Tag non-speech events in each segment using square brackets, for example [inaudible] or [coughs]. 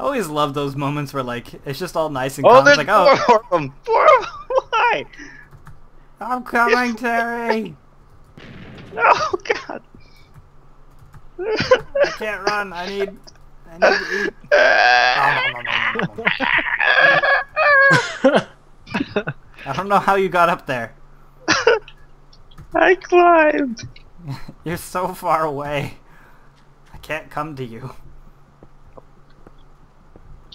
I always love those moments where like it's just all nice and Oh, calm. there's It's like, oh, four of them. Four of them. Why? I'm coming, Terry. [laughs] Oh God. I can't run. I need. I need to eat. [laughs] I don't know how you got up there. [laughs] I climbed. You're so far away. I can't come to you.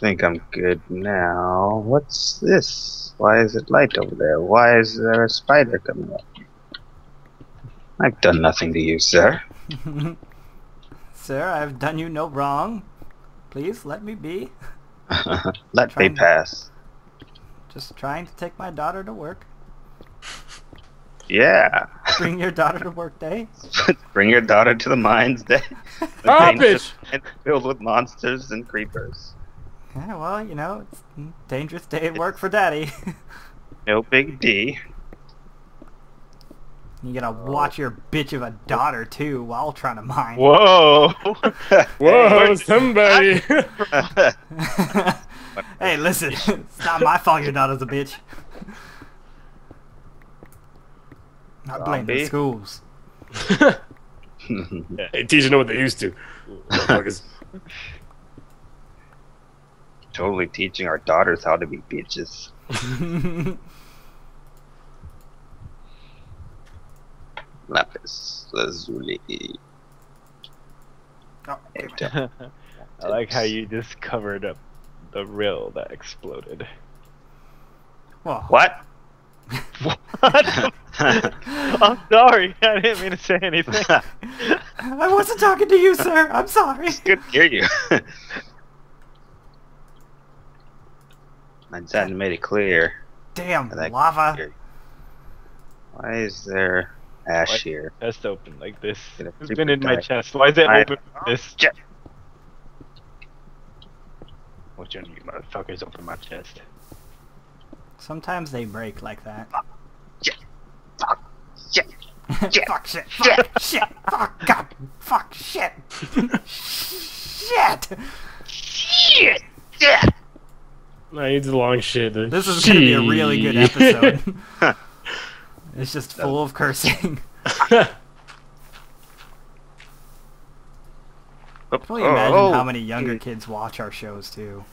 Think I'm good now. What's this? Why is it light over there? Why is there a spider coming up? I've done nothing to you, sir. [laughs] Sir, I've done you no wrong. Please let me be. [laughs] Let me pass. Just trying to take my daughter to work. Yeah. Bring your daughter to work day. Bring your daughter to the mines day. [laughs] The Stop dangerous it! mines Filled with monsters and creepers. Yeah, well, you know, it's a dangerous day at work for daddy. [laughs] No big D. you gotta watch your bitch of a daughter too while trying to mine. Whoa! [laughs] Whoa, somebody! [laughs] hey, listen, it's not my fault your daughter's a bitch. Not blaming the schools. hey, teaching them what they used to. Motherfuckers. totally teaching our daughters how to be bitches. [laughs] Lapis lazuli. Oh, Enter. [laughs] I like how you just covered up the rill that exploded. well, What? What? [laughs] I'm sorry. I didn't mean to say anything. I wasn't talking to you, sir. I'm sorry. Good to hear you. My dad made it clear. Damn, I lava. Here. Why is there ash What? here? Chest open like this. Get a been in my chest. Why is it I- open like this? Ja- Which one of you motherfuckers open my chest? Sometimes they break like that. [laughs] Shit. fuck shit. Fuck shit. Fuck God. Fuck shit. [laughs] shit. Shit! Yeah! No, it's a long shit. dude. This is gonna be a really good episode. [laughs] [laughs] it's just full of cursing. I [laughs] Can you imagine oh, how many younger kids watch our shows too?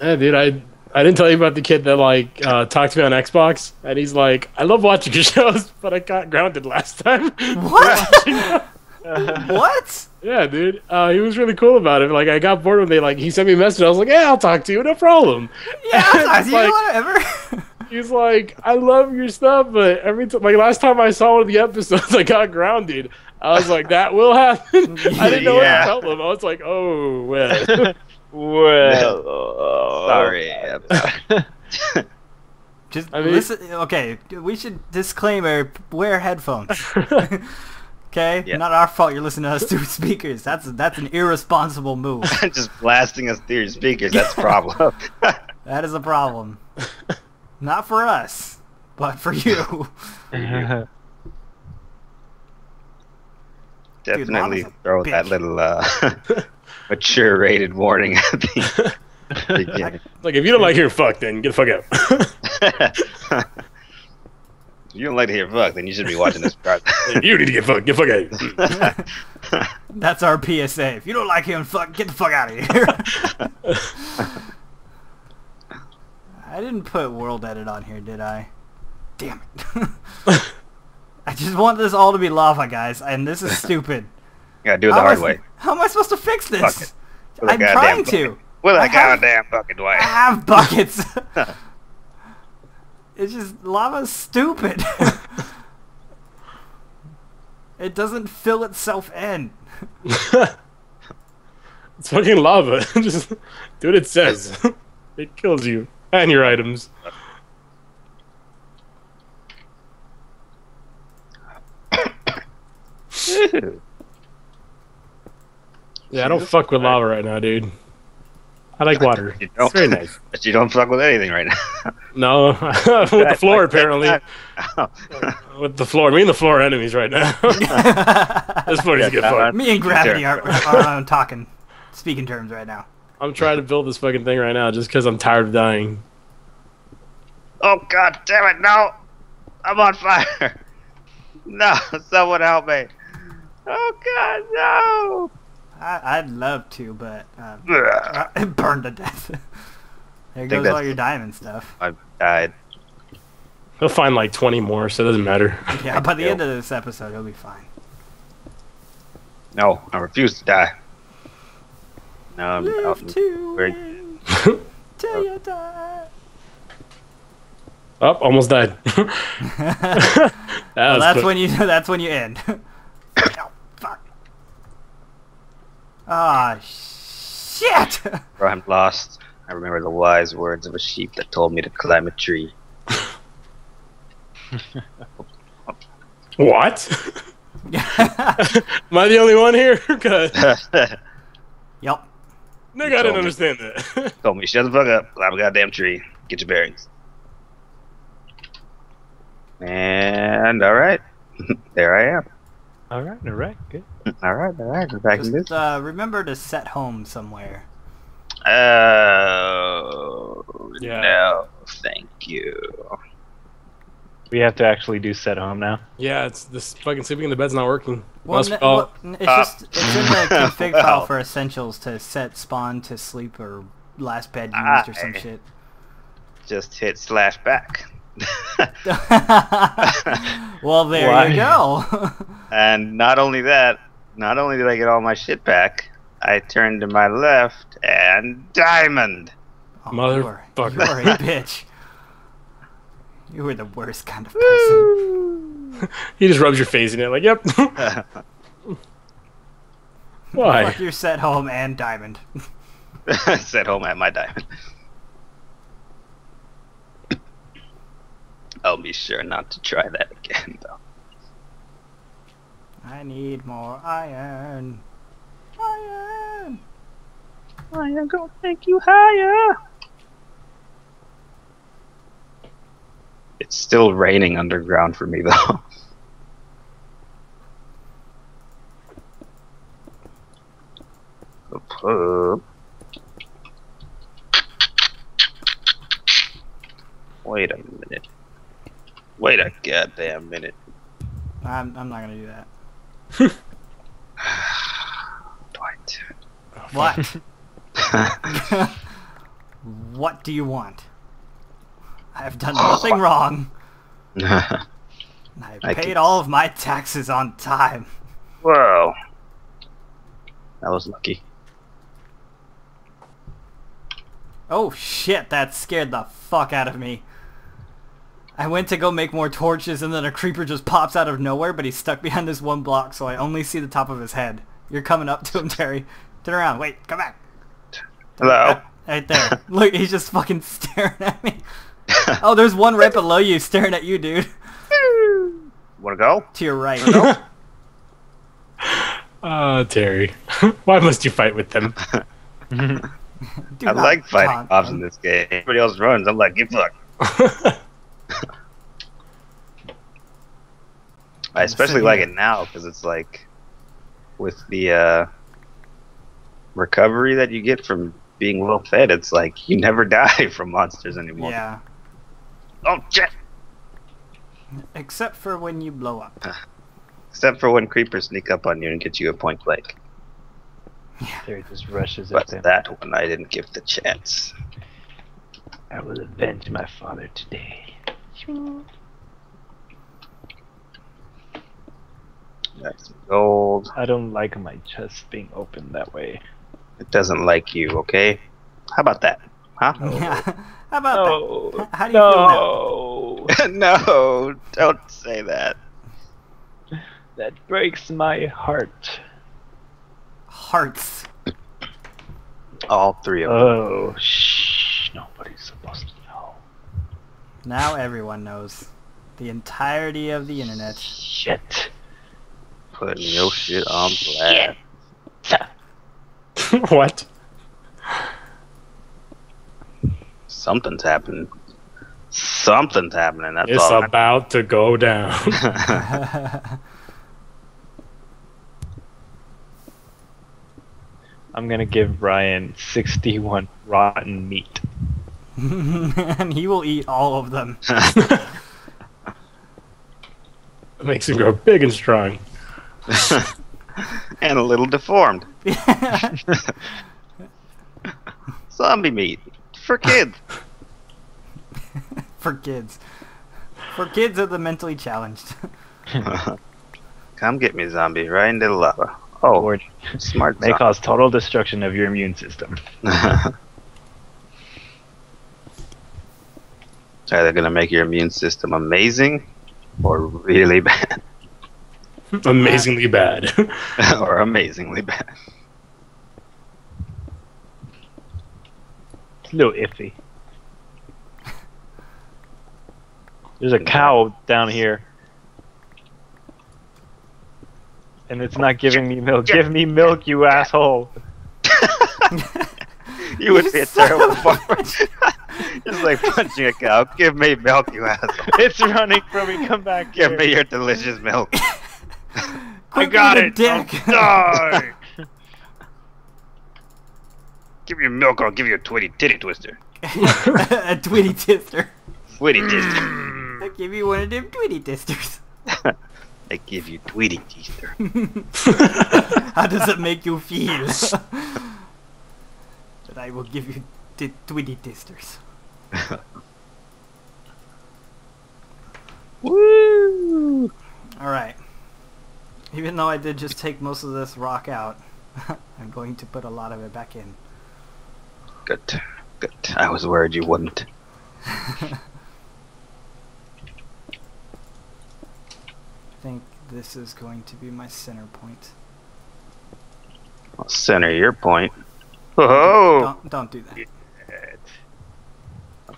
Yeah, dude, I I didn't tell you about the kid that like uh, talked to me on Xbox, and he's like, "I love watching your shows, but I got grounded last time." What? [laughs] what? yeah, dude, uh, he was really cool about it. Like, I got bored when they like he sent me a message. I was like, "Yeah, I'll talk to you, no problem." Yeah, I'm It's sorry, like- whatever. [laughs] He's like, "I love your stuff, but every time, like last time I saw one of the [laughs] episodes, I got grounded." I was like, "That will happen." I didn't know Yeah. what to tell him. I was like, "Oh well." Well, Sorry. Just I mean- listen. Okay, we should disclaimer: wear headphones. Okay, Yeah. not our fault. You're listening to us through [laughs] speakers. That's that's an irresponsible move. [laughs] Just blasting us through your speakers, that's a problem. [laughs] That is a problem. Not for us, but for you. Definitely Mama's a throw that little uh, mature rated warning at the beginning. like, if you don't like hearing fuck, then get the fuck out. If you don't like to hear fuck, then you should be watching this [laughs] part. you need to get fucked. Get fuck out. [laughs] That's our PSA. If you don't like him, fuck, get the fuck out of here. [laughs] I didn't put world edit on here, did I? Damn it. I just want this all to be lava, guys, and this is stupid. Gotta do it the How am I hard s- way. How am I supposed to fix this? it. With a I'm trying bucket. to. With I a have- goddamn bucket, Dwight. I have buckets. It's just lava's stupid. [laughs] it doesn't fill itself in. [laughs] It's fucking lava. [laughs] Just do what it says. it kills you and your items. [coughs] Yeah, I don't fuck with lava right now, dude. I like water. You don't. It's very nice. [laughs] But you don't fuck with anything right now. [laughs] No, [laughs] with the floor apparently. With the floor, me and the floor are enemies right now. this party's Yeah, good fun. Me and Gravity are, are on talking, speaking terms right now. I'm trying to build this fucking thing right now just because I'm tired of dying. Oh god damn it, no! I'm on fire! No, someone help me! Oh god, no! I, I'd love to, but uh, Ugh, uh, burned to death. there goes all your diamond stuff. I died. He'll find like 20 more, so it doesn't matter. Yeah, by the end of this episode, he'll be fine. No, I refuse to die. No, I'm out Live in- to win [laughs] till you die. Oh, almost died. [laughs] [laughs] that Well, that's quick. when you. That's when you end. Oh. Ah, shit! [laughs] Bro, I'm lost. I remember the wise words of a sheep that told me to climb a tree. What? [laughs] Am I the only one here? [laughs] Because yep. Nick, You I didn't told me. understand that. told me, shut the fuck up, climb a goddamn tree, get your bearings. And alright. there I am. All right, all right, good. Alright, alright, we're back in Just this. uh, remember to set home somewhere. Oh, Yeah. no, thank you. We have to actually do set home now. yeah, it's this fucking sleeping in the bed's not working. Well, Must- n- oh, well, it's uh, just it's in the [laughs] config file for essentials to set spawn to sleep or last bed used or some shit. Just hit slash back. [laughs] well, there Why? you go. [laughs] and not only that, not only did I get all my shit back, I turned to my left and diamond. Oh, Motherfucker. You are, you are a bitch. [laughs] You were the worst kind of person. [laughs] he just rubs your face in it, like, yep. [laughs] Why? Fuck your set home and diamond. Set home at my diamond. [coughs] I'll be sure not to try that again, though. I need more iron. Iron. I am gonna take you higher. It's still raining underground for me, though. The. [laughs] Wait a minute. Wait a goddamn minute. I'm, I'm not gonna do that. Dwight. What? [laughs] what do you want? I have done nothing wrong. [laughs] I I paid can- all of my taxes on time. Whoa. That was lucky. Oh shit, that scared the fuck out of me. I went to go make more torches and then a creeper just pops out of nowhere, but he's stuck behind this one block, so I only see the top of his head. You're coming up to him, Terry. Turn around. Wait, come back. Hello. Right there. [laughs] Look, he's just fucking staring at me. Oh, there's one right below you staring at you, dude. Wanna go? To your right. Oh, [laughs] Terry. [laughs] Why must you fight with them? I like fighting taunt mobs in this game. Everybody else runs. I'm like, get fucked. I especially like it now because it's like with the uh, recovery that you get from being well fed. It's like you never [laughs] die from monsters anymore. Yeah. Oh shit! Except for when you blow up. [sighs] Except for when creepers sneak up on you and get you a point blank. Terry just rushes But at them. that one I didn't give the chance. I will avenge my father today. That's gold. I don't like my chest being open that way. It doesn't like you. Okay. How about that? Huh? Yeah. [laughs] How about No, that? How do you feel now? no, [laughs] no, don't say that. that breaks my heart. Hearts. All three of them. Oh, shh! Nobody's supposed to know. Now everyone knows. The entirety of the internet. Shit. Putting your shit on blast. [laughs] what? Something's happening. Something's happening. That's It's all. About to go down. [laughs] [laughs] I'm gonna give Ryan 61 rotten meat. [laughs] and he will eat all of them. [laughs] It makes him grow big and strong. and a little deformed. [laughs] Zombie meat for kids. For kids. For kids of the mentally challenged. Come get me, zombie, right into the lava. Oh, Or smart. may cause total destruction of your immune system. Zombie. It's either gonna make your immune system amazing or really [laughs] bad. Amazingly bad. [laughs] or amazingly bad. It's a little iffy. There's a cow down here. And it's not giving me milk. Give me milk, you asshole. [laughs] You would be a terrible farmer. [laughs] It's like punching a cow. Give me milk, you asshole. [laughs] It's running from me. Come back Give here. me your delicious milk. [laughs] I got being a it. dick. Die. give me your milk, I'll give you a twitty titty twister. a Tweety twister. Twitty twister. I'll give you one of them Tweety twisters. I give you Tweety twister. How does it make you feel? that I will give you t- Tweety Tisters. [laughs] Woo! Alright. Even though I did just take most of this rock out, [laughs] I'm going to put a lot of it back in. Good. Good. I was worried you wouldn't. [laughs] I think this is going to be my center point. I'll center your point. Oh! Don't, don't do that.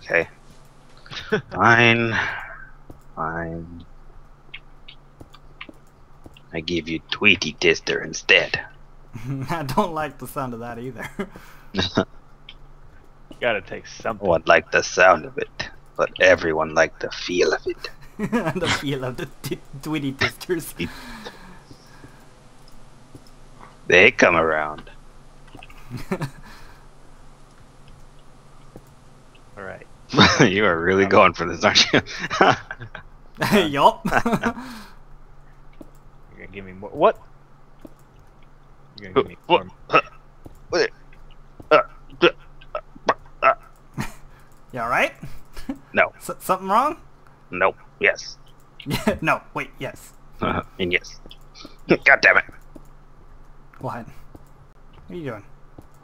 Okay. Fine. Fine. I give you Tweety Tister instead. [laughs] I don't like the sound of that either. [laughs] Gotta take something. One liked the sound of it, but everyone liked the feel of it. [laughs] the feel of the t- Tweety Tisters. They come around. Alright. [laughs] you are really going for this, aren't you? [laughs] yup. [laughs] You're gonna give me more. What? You're gonna give me more. What? Uh, uh, uh, you alright? No. S- something wrong? no. Yes. no, wait, yes. and yes. God damn it. What? What are you doing?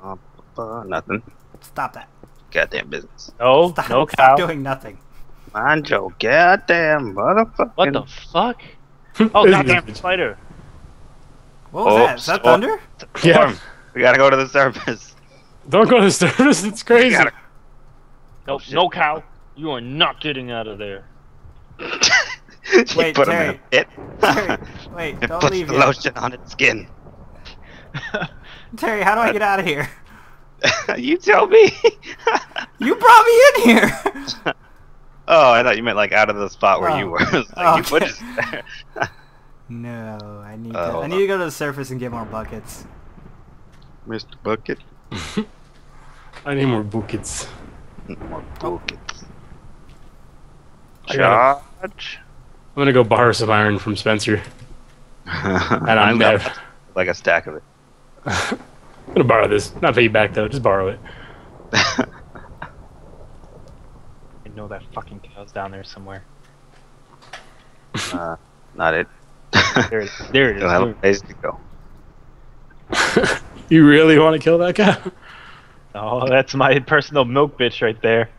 Uh, nothing. Stop that. Goddamn business. No, Stop, no stop cow. doing nothing. Mind your goddamn motherfucking. What the fuck? [laughs] Oh, goddamn spider. What was Oh, that? Is that oh. thunder? Yeah. We gotta go to the surface. Don't go to the service. It's crazy. gotta- [laughs] No, oh, shit. no cow. You are not getting out of there. [laughs] You Wait, put 'em in a Terry. pit. Terry, wait, don't puts leave the yet. lotion on its skin. Terry, how do I get out of here? [laughs] you tell me. [laughs] You brought me in here! [laughs] oh, I thought you meant like out of the spot where Oh. you were. I was you put Okay. there. no, I need Uh, to, I need on. to go to the surface and get more buckets. Mr. Bucket. I need more buckets. More buckets. I gotta- Charge. I'm gonna go borrow some iron from Spencer. And I I'm got dead. like a stack of it. I'm gonna borrow this. Not pay you back though. Just borrow it. [laughs] I know that fucking cow's down there somewhere. uh, not it. [laughs] There it is. There it is. You'll have a There- ways to go. [laughs] you really want to kill that cow? Oh, that's my personal milk bitch right there.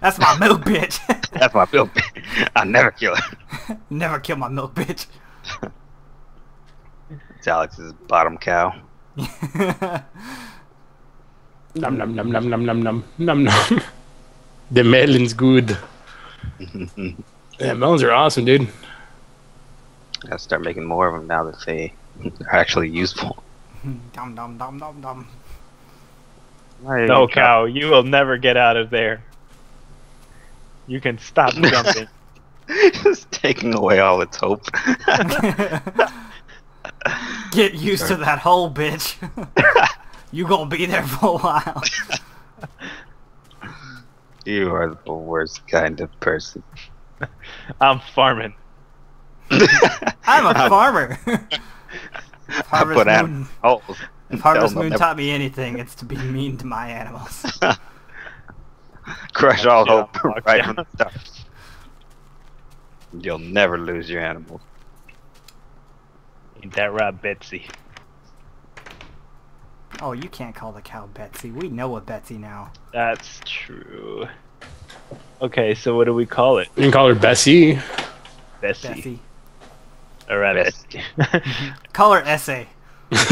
That's my milk bitch! That's my milk bitch. I'll never kill it. Never kill my milk bitch. It's Alex's bottom cow. [laughs] Num num num num num num num num num. [laughs] The melon's good. [laughs] Yeah, melons are awesome, dude. Gotta start making more of them now that they are actually useful. dum dum dum dum dum. Why No you cow, you will never get out of there. You can stop jumping. Just taking away all its hope. Get used to that hole, bitch. [laughs] You gonna be there for a while. [laughs] You are the worst kind of person. [laughs] I'm farming. I'm a farmer. I put out Moon. holes. If Harvest Moon never- taught me anything, it's to be mean to my animals. Crush all hope right from the start. You'll never lose your animals. Ain't that right, Betsy? Oh, you can't call the cow Betsy. We know a Betsy now. That's true. Okay, so what do we call it? You can call her Bessie. Bessie. Betsy. Alright, Bessie. Bessie. [laughs] Call her Essay. [laughs] That's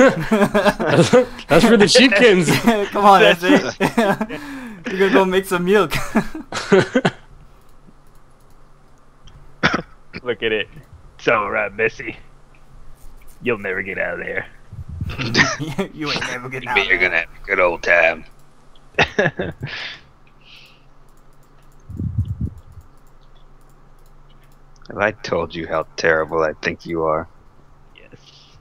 for the sheepkins. [laughs] Come on, That's Essay. You're gonna go make some milk. Look at it. It's alright, Bessie. You'll never get out of there. [laughs] you ain't never getting out. But of you're gonna have a good old time. [laughs] Have I told you how terrible I think you are? yes.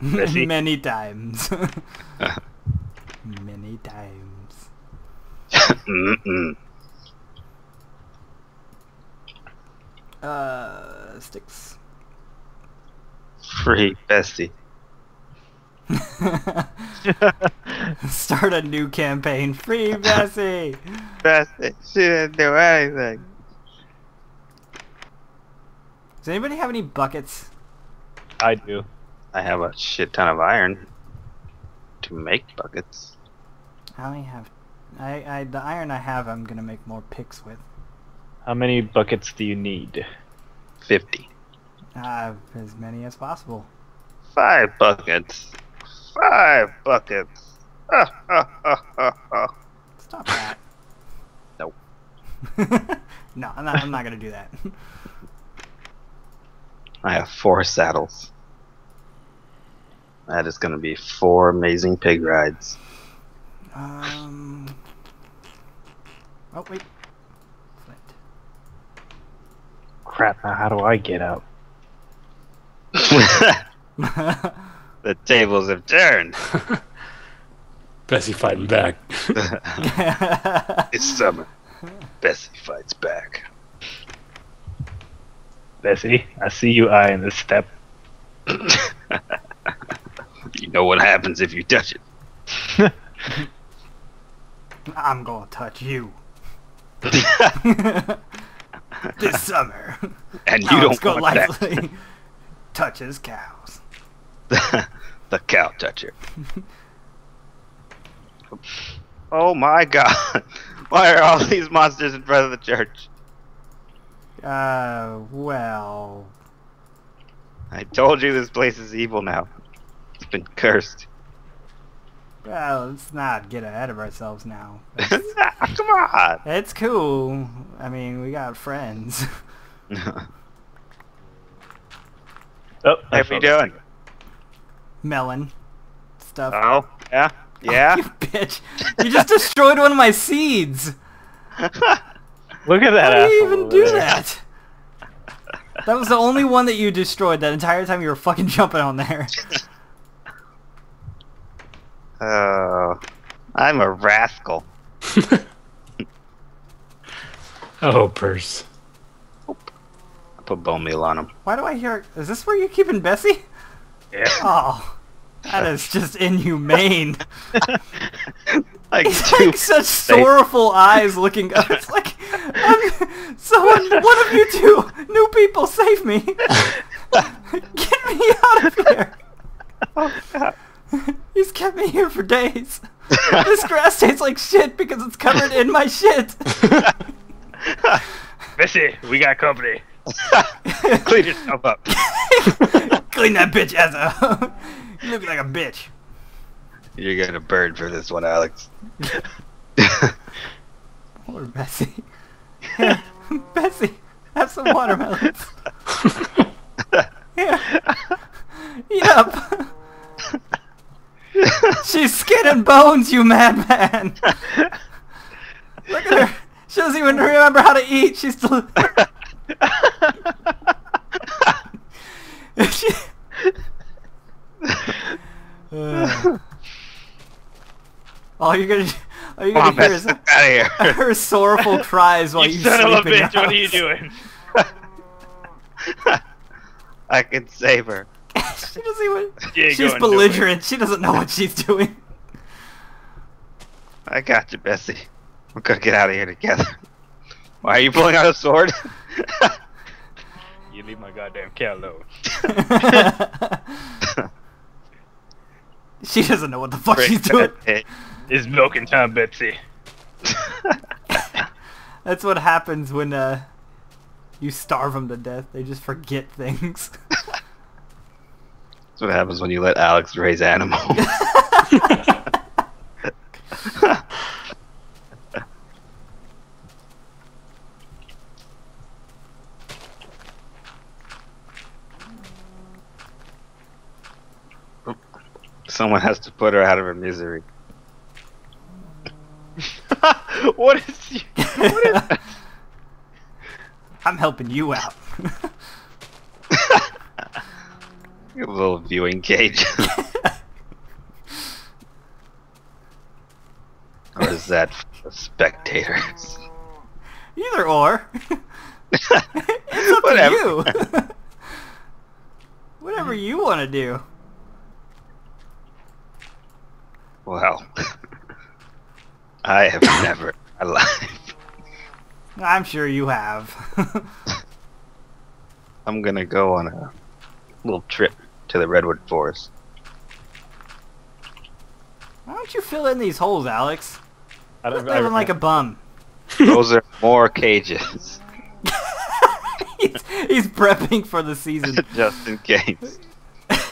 [laughs] Many times. Many times. Mm-mm. Uh, sticks. Free bestie. [laughs] Start a new campaign. Free Bessie. Bestie. She didn't do anything. Does anybody have any buckets? I do. I have a shit ton of iron to make buckets. I only have. I, I the iron I have. I'm gonna make more picks with. How many buckets do you need? 50. Uh, as many as possible. Five buckets. Five buckets. [laughs] Stop that. [laughs] Nope. [laughs] no, I'm not. I'm not gonna do that. I have four saddles. That is going to be four amazing pig rides. Um. Oh wait. Flint. Crap, now how do I get out? [laughs] the tables have turned. [laughs] Bessie fighting back. [laughs] It's summer. Bessie fights back. Bessie, I see you eyeing this step. you know what happens if you touch it. I'm gonna touch you this summer. and you Alex don't want that. Touches cows. [laughs] the cow toucher. oh my god. [laughs] Why are all these monsters in front of the church? Uh, well, I told you this place is evil now. It's been cursed. well, let's not get ahead of ourselves now. [laughs] Ah, Come on. It's cool. I mean, we got friends. Oh, How we found doing? Melon stuff. Oh, yeah? Yeah? [laughs] you bitch! You just destroyed one of my seeds. [laughs] Look at that How do you even do there. that? That was the only one that you destroyed that entire time you were fucking jumping on there. [laughs] Oh, I'm a rascal. oh, purse. I put bone meal on him. Why do I hear? Is this where you're keeping Bessie? Yeah. [laughs] Oh, that is just inhumane. [laughs] like He's two. like such sorrowful eyes [laughs] looking up. It's like, I'm, someone, one of you two new people, save me! Get me out of here! Oh, God. He's kept me here for days. This grass tastes like shit because it's covered in my shit. Bessie, we got company. [laughs] Clean yourself up. [laughs] Clean that bitch ass up. you look like a bitch. You're getting a bird for this one, Alex. [laughs] Poor Bessie. Here, Bessie, have some watermelons. Eat up. She's skin and bones, you madman. Look at her. She doesn't even remember how to eat. She's still. she... Uh, All you're gonna, all you're gonna hear Bess, is get [laughs] out of here. her sorrowful cries while you you son of a sleep in your bitch! What are you doing? [laughs] I can save her. [laughs] she doesn't even. You ain't she's belligerent. She doesn't know what she's doing. I got you, Bessie. We're gonna get out of here together. Why are you pulling out a sword? You leave my goddamn cat alone. she doesn't know what the fuck Break she's doing. That pig. It's milking time, Betsy. [laughs] That's what happens when uh, you starve them to death. They just forget things. That's what happens when you let Alex raise animals. [laughs] Someone has to put her out of her misery. [laughs] what is? What is? [laughs] I'm helping you out. [laughs] A little viewing cage. or is that for spectators? Either or. it's up Whatever. to you. Whatever you want to do. Well, I have [coughs] never in my life. I'm sure you have. [laughs] I'm gonna go on a little trip to the redwood forest. Why don't you fill in these holes, Alex? I Quit don't, living like a bum. [laughs] Those are more cages, [laughs] he's, he's prepping for the season. just in case.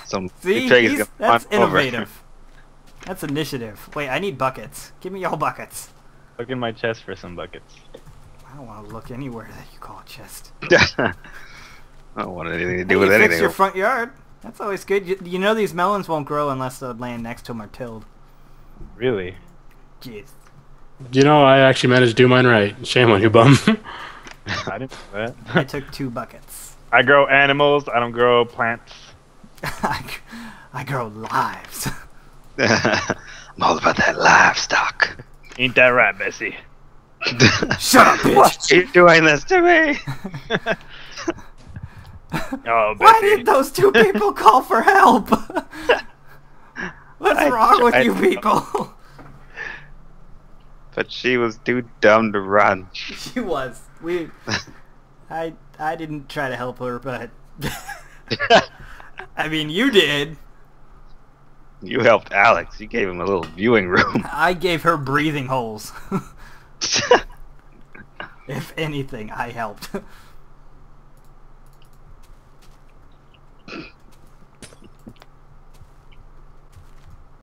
Some See, Craig's he's, gonna that's run innovative. That's initiative. Wait, I need buckets. Give me all buckets. Look in my chest for some buckets. I don't want to look anywhere that you call a chest. [laughs] I don't want anything to do Hey, with you fix your front yard. That's always good. You, you know these melons won't grow unless the land next to them are tilled. Really? Jeez. You know, I actually managed to do mine right. Shame on you, bum. [laughs] I didn't know that. I [laughs] took two buckets. I grow animals. I don't grow plants. I, I grow lives. I'm all about that livestock. Ain't that right, Bessie? [laughs] Shut up, bitch. Why are you doing this to me? [laughs] Oh, Why did those two people call for help? What's I wrong with tried you people? But she was too dumb to run. [laughs] she was. We. I I didn't try to help her, but I mean you did. You helped Alex. You gave him a little viewing room. [laughs] I gave her breathing holes. [laughs] if anything, I helped. [laughs]